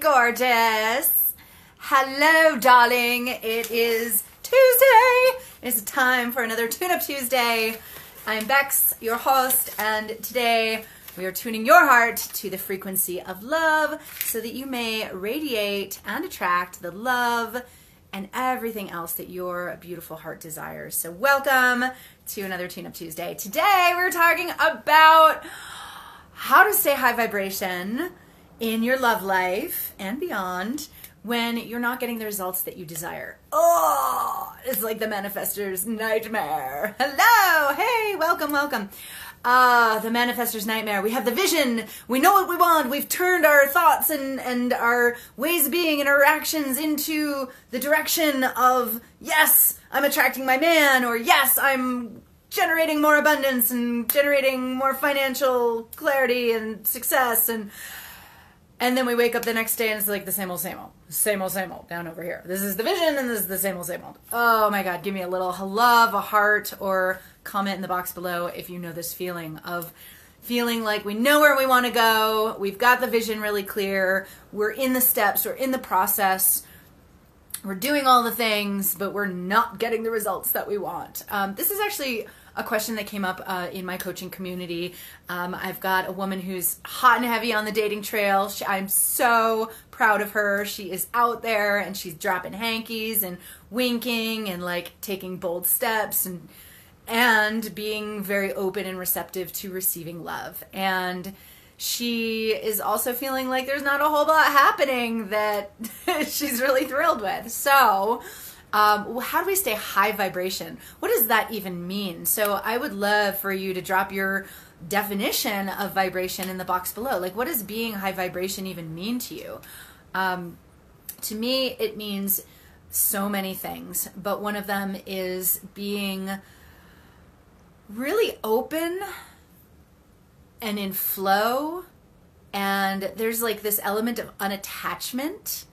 Gorgeous. Hello, darling. It is Tuesday. It's time for another Tune Up Tuesday. I'm Bex, your host, and today we are tuning your heart to the frequency of love so that you may radiate and attract the love and everything else that your beautiful heart desires. So, welcome to another Tune Up Tuesday. Today, we're talking about how to stay high vibration in your love life and beyond when you're not getting the results that you desire. Oh, it's like the manifestor's nightmare. Hello, hey, welcome, welcome. Ah, the manifestor's nightmare. We have the vision. We know what we want. We've turned our thoughts and, and our ways of being and our actions into the direction of, yes, I'm attracting my man, or yes, I'm generating more abundance and generating more financial clarity and success and and then we wake up the next day and it's like the same old, same old, same old, same old down over here. This is the vision and this is the same old, same old. Oh my God, give me a little love, a heart, or comment in the box below if you know this feeling of feeling like we know where we want to go. We've got the vision really clear. We're in the steps, we're in the process. We're doing all the things, but we're not getting the results that we want. Um, this is actually a question that came up uh, in my coaching community. Um, I've got a woman who's hot and heavy on the dating trail. She, I'm so proud of her. She is out there and she's dropping hankies and winking and like taking bold steps and and being very open and receptive to receiving love. And she is also feeling like there's not a whole lot happening that she's really thrilled with. So, um, how do we stay high vibration? What does that even mean? So I would love for you to drop your definition of vibration in the box below. Like, what does being high vibration even mean to you? Um, to me, it means so many things, but one of them is being really open and in flow. And there's like this element of unattachment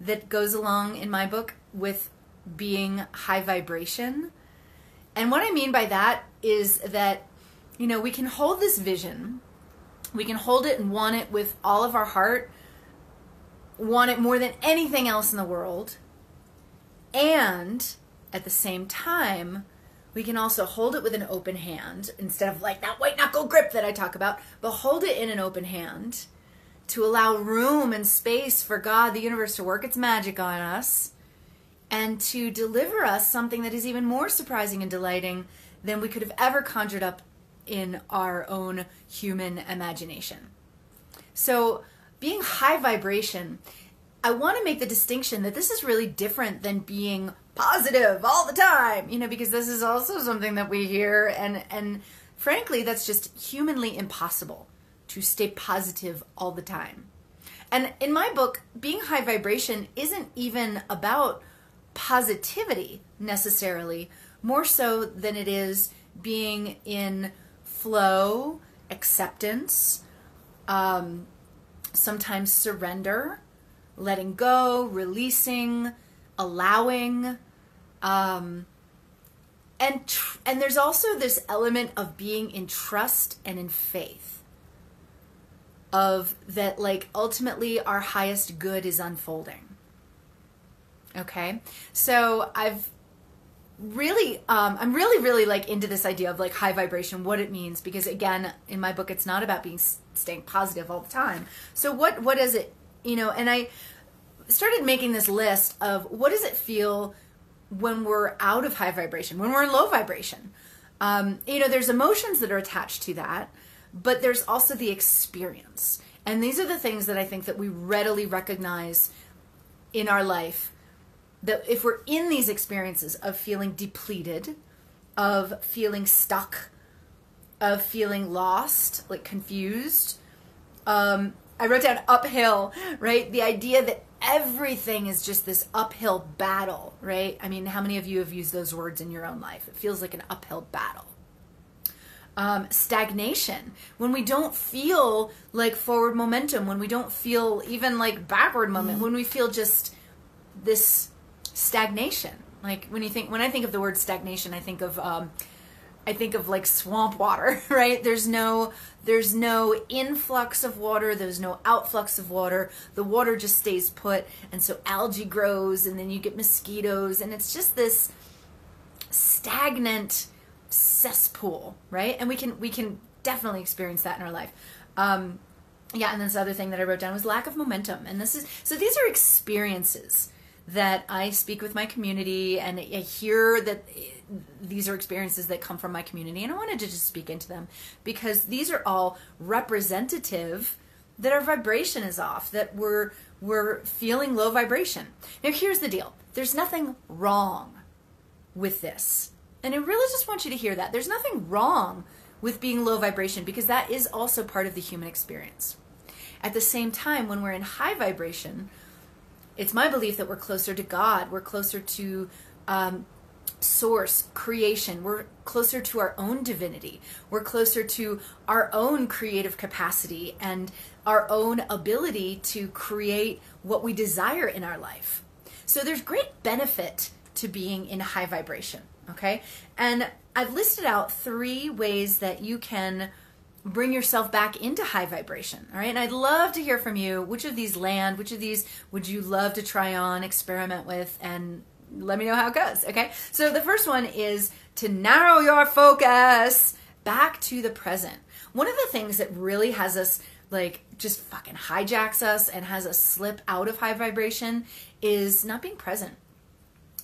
that goes along in my book with being high vibration. And what I mean by that is that, you know, we can hold this vision, we can hold it and want it with all of our heart, want it more than anything else in the world. And at the same time, we can also hold it with an open hand instead of like that white knuckle grip that I talk about, but hold it in an open hand to allow room and space for God, the universe, to work its magic on us and to deliver us something that is even more surprising and delighting than we could have ever conjured up in our own human imagination. So, being high vibration, I want to make the distinction that this is really different than being positive all the time, you know, because this is also something that we hear and and frankly that's just humanly impossible to stay positive all the time. And in my book, being high vibration isn't even about positivity necessarily, more so than it is being in flow, acceptance, um, sometimes surrender, letting go, releasing, allowing. Um, and tr- and there's also this element of being in trust and in faith of that like ultimately our highest good is unfolding Okay. So I've really um, i'm really really like into this idea of like high vibration what it means because again in my book it's not about being staying positive all the time. So what what is it you know and i started making this list of what does it feel when we're out of high vibration when we're in low vibration? Um, you know there's emotions that are attached to that but there's also the experience. And these are the things that i think that we readily recognize in our life that if we're in these experiences of feeling depleted, of feeling stuck, of feeling lost, like confused, um, I wrote down uphill, right? The idea that everything is just this uphill battle, right? I mean, how many of you have used those words in your own life? It feels like an uphill battle. Um, stagnation, when we don't feel like forward momentum, when we don't feel even like backward moment, mm. when we feel just this stagnation. Like when you think when I think of the word stagnation, I think of um, I think of like swamp water, right? There's no there's no influx of water, there's no outflux of water. The water just stays put and so algae grows and then you get mosquitoes and it's just this stagnant cesspool, right? And we can we can definitely experience that in our life. Um, yeah, and this other thing that I wrote down was lack of momentum. And this is so these are experiences that I speak with my community and I hear that these are experiences that come from my community and I wanted to just speak into them because these are all representative that our vibration is off, that we're we're feeling low vibration. Now here's the deal. There's nothing wrong with this. And I really just want you to hear that. There's nothing wrong with being low vibration because that is also part of the human experience. At the same time, when we're in high vibration, it's my belief that we're closer to God, we're closer to um, source, creation, we're closer to our own divinity, we're closer to our own creative capacity and our own ability to create what we desire in our life. So there's great benefit to being in high vibration, okay? And I've listed out three ways that you can bring yourself back into high vibration. All right. And I'd love to hear from you. Which of these land, which of these would you love to try on, experiment with, and let me know how it goes. Okay. So the first one is to narrow your focus back to the present. One of the things that really has us like just fucking hijacks us and has us slip out of high vibration is not being present.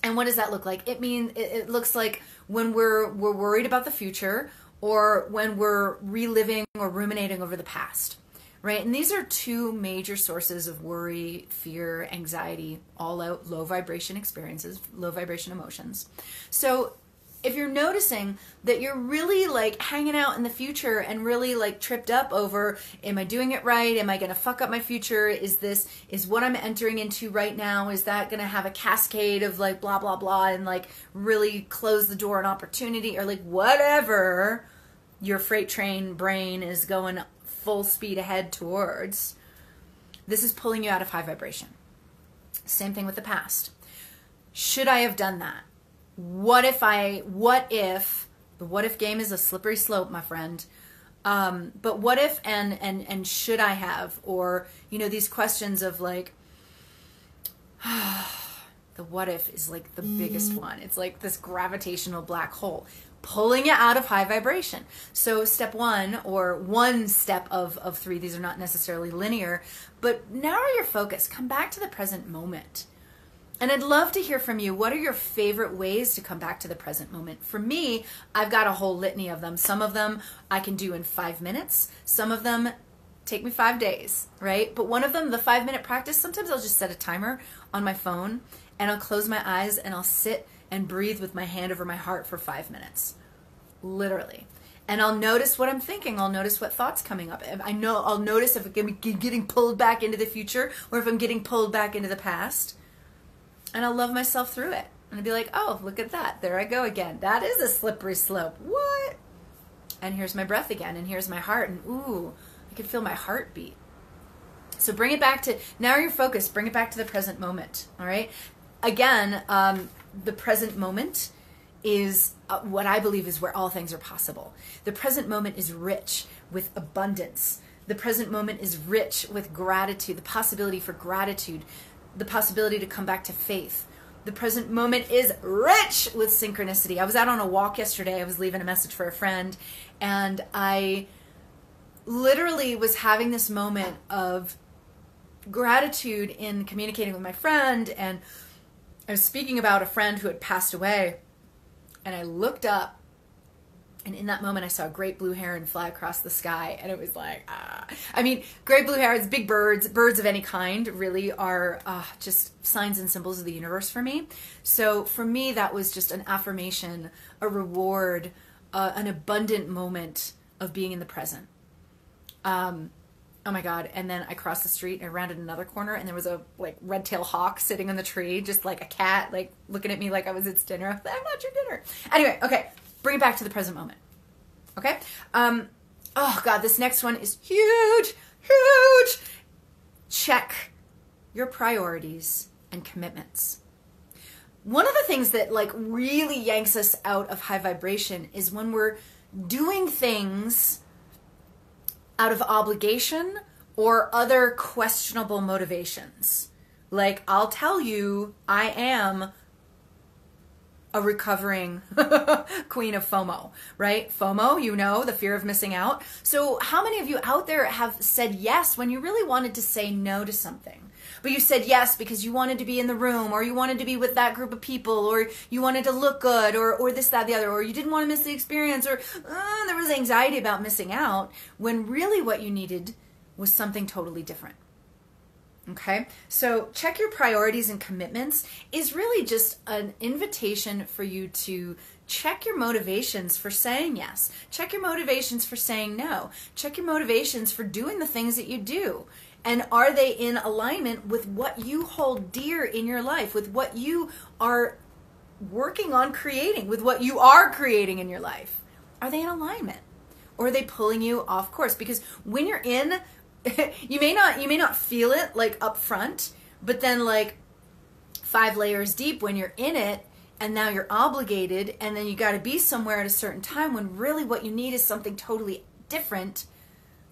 And what does that look like? It means it, it looks like when we're we're worried about the future or when we're reliving or ruminating over the past, right? And these are two major sources of worry, fear, anxiety, all out low vibration experiences, low vibration emotions. So if you're noticing that you're really like hanging out in the future and really like tripped up over am i doing it right? Am i going to fuck up my future? Is this is what i'm entering into right now is that going to have a cascade of like blah blah blah and like really close the door on opportunity? Or like whatever your freight train brain is going full speed ahead towards this is pulling you out of high vibration. Same thing with the past. Should i have done that what if I, what if, the what if game is a slippery slope, my friend. Um, but what if and and and should I have or you know these questions of like the what if is like the biggest mm. one. It's like this gravitational black hole pulling it out of high vibration. So step 1 or one step of of 3 these are not necessarily linear, but narrow your focus, come back to the present moment. And I'd love to hear from you. What are your favorite ways to come back to the present moment? For me, I've got a whole litany of them. Some of them I can do in five minutes, some of them take me five days, right? But one of them, the five minute practice, sometimes I'll just set a timer on my phone and I'll close my eyes and I'll sit and breathe with my hand over my heart for five minutes. Literally. And I'll notice what I'm thinking. I'll notice what thoughts coming up. I know I'll notice if I'm getting pulled back into the future or if I'm getting pulled back into the past and I'll love myself through it. And I'll be like, oh, look at that. There I go again. That is a slippery slope. What? And here's my breath again, and here's my heart, and ooh, I can feel my heartbeat. So bring it back to now your focus, bring it back to the present moment. All right. Again, um, the present moment is uh, what I believe is where all things are possible. The present moment is rich with abundance. The present moment is rich with gratitude, the possibility for gratitude, the possibility to come back to faith. The present moment is rich with synchronicity. I was out on a walk yesterday. I was leaving a message for a friend, and I literally was having this moment of gratitude in communicating with my friend. And I was speaking about a friend who had passed away. And I looked up and in that moment, I saw a great blue heron fly across the sky, and it was like, ah. I mean, great blue herons, big birds, birds of any kind, really are uh, just signs and symbols of the universe for me. So for me, that was just an affirmation, a reward, uh, an abundant moment of being in the present. Um, oh my god! And then I crossed the street and I rounded another corner, and there was a like red tail hawk sitting on the tree, just like a cat, like looking at me like I was its dinner. I'm not your dinner. Anyway, okay bring it back to the present moment. Okay? Um, oh, God, this next one is huge, huge. Check your priorities and commitments. one of the things that like really yanks us out of high vibration is when we're doing things out of obligation or other questionable motivations. Like, I'll tell you, I am a recovering queen of FOMO, right? FOMO, you know, the fear of missing out. So, how many of you out there have said yes when you really wanted to say no to something? But you said yes because you wanted to be in the room, or you wanted to be with that group of people, or you wanted to look good, or, or this, that, the other, or you didn't want to miss the experience, or uh, there was anxiety about missing out, when really what you needed was something totally different. Okay, so check your priorities and commitments is really just an invitation for you to check your motivations for saying yes. Check your motivations for saying no. Check your motivations for doing the things that you do. And are they in alignment with what you hold dear in your life, with what you are working on creating, with what you are creating in your life? Are they in alignment? Or are they pulling you off course? Because when you're in you may not you may not feel it like up front, but then like five layers deep when you're in it and now you're obligated and then you got to be somewhere at a certain time when really what you need is something totally different.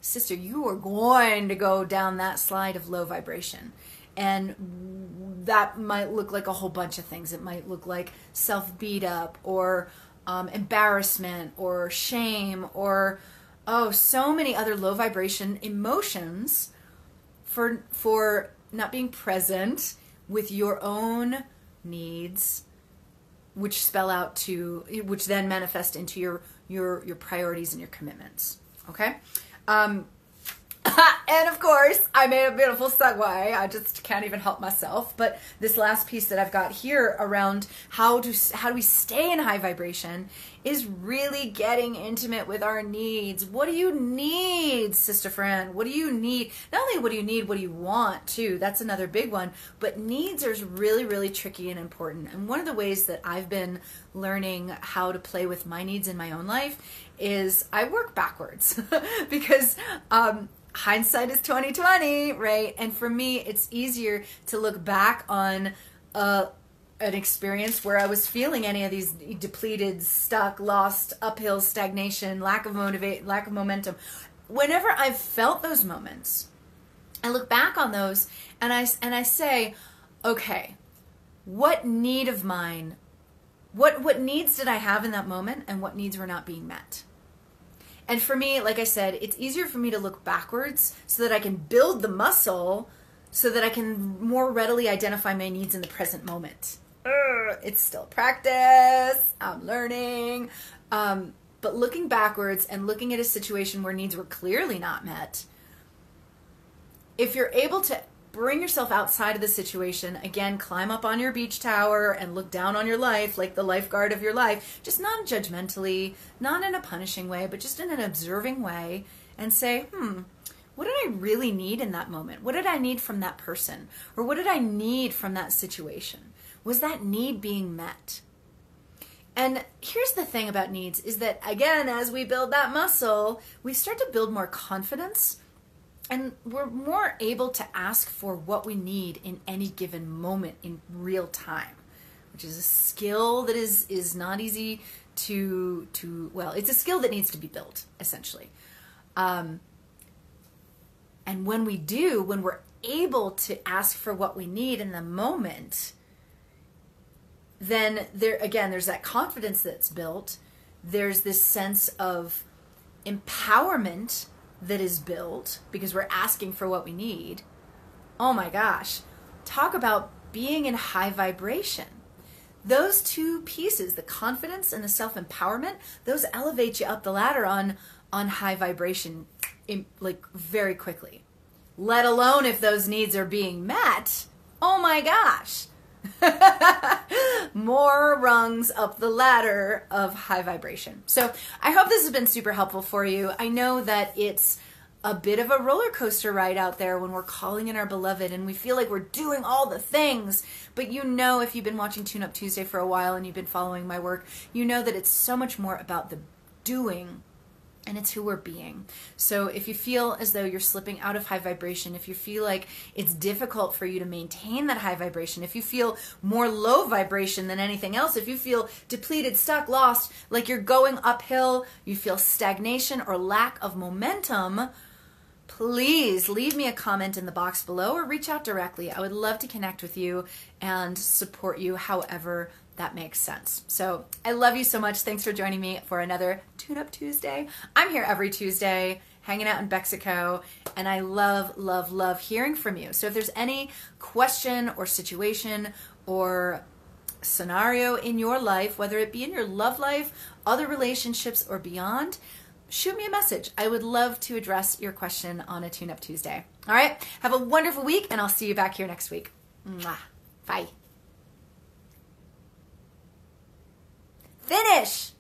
Sister you are going to go down that slide of low vibration. And that might look like a whole bunch of things. It might look like self beat up or um, embarrassment or shame or oh, so many other low vibration emotions for for not being present with your own needs which spell out to which then manifest into your your your priorities and your commitments. Okay? Um and of course, I made a beautiful segue. I just can't even help myself. But this last piece that I've got here around how to how do we stay in high vibration is really getting intimate with our needs. What do you need, sister friend? What do you need? Not only what do you need, what do you want too? That's another big one. But needs are really, really tricky and important. And one of the ways that I've been learning how to play with my needs in my own life is I work backwards because um, hindsight is 2020 right? And for me it's easier to look back on uh, an experience where i was feeling any of these depleted stuck lost uphill stagnation lack of motivate lack of momentum. Whenever i've felt those moments i look back on those and i and i say okay what need of mine what what needs did i have in that moment and what needs were not being met and for me, like I said, it's easier for me to look backwards so that I can build the muscle so that I can more readily identify my needs in the present moment. it's still practice. I'm learning. Um, but looking backwards and looking at a situation where needs were clearly not met, if you're able to bring yourself outside of the situation. Again, climb up on your beach tower and look down on your life like the lifeguard of your life, just non judgmentally, not in a punishing way, but just in an observing way, and say, hmm, what did I really need in that moment? What did I need from that person? Or what did I need from that situation? Was that need being met? And here's the thing about needs is that, again, as we build that muscle, we start to build more confidence and we're more able to ask for what we need in any given moment in real time which is a skill that is is not easy to to well it's a skill that needs to be built essentially. Um, and when we do when we're able to ask for what we need in the moment then there again there's that confidence that's built. There's this sense of empowerment that is built because we're asking for what we need. Oh my gosh. Talk about being in high vibration. Those two pieces, the confidence and the self-empowerment, those elevate you up the ladder on on high vibration in, like very quickly. Let alone if those needs are being met. Oh my gosh. More rungs up the ladder of high vibration. So I hope this has been super helpful for you. I know that it's a bit of a roller coaster ride out there when we're calling in our beloved and we feel like we're doing all the things. But you know, if you've been watching Tune Up Tuesday for a while and you've been following my work, you know that it's so much more about the doing and it's who we're being. So if you feel as though you're slipping out of high vibration, if you feel like it's difficult for you to maintain that high vibration, if you feel more low vibration than anything else, if you feel depleted, stuck, lost, like you're going uphill, you feel stagnation or lack of momentum, please leave me a comment in the box below or reach out directly. I would love to connect with you and support you however that makes sense. So I love you so much. Thanks for joining me for another Tune Up Tuesday. I'm here every Tuesday hanging out in Mexico, and I love, love, love hearing from you. So if there's any question or situation or scenario in your life, whether it be in your love life, other relationships, or beyond, shoot me a message. I would love to address your question on a Tune Up Tuesday. All right, have a wonderful week, and I'll see you back here next week. Mwah. Bye. Finish!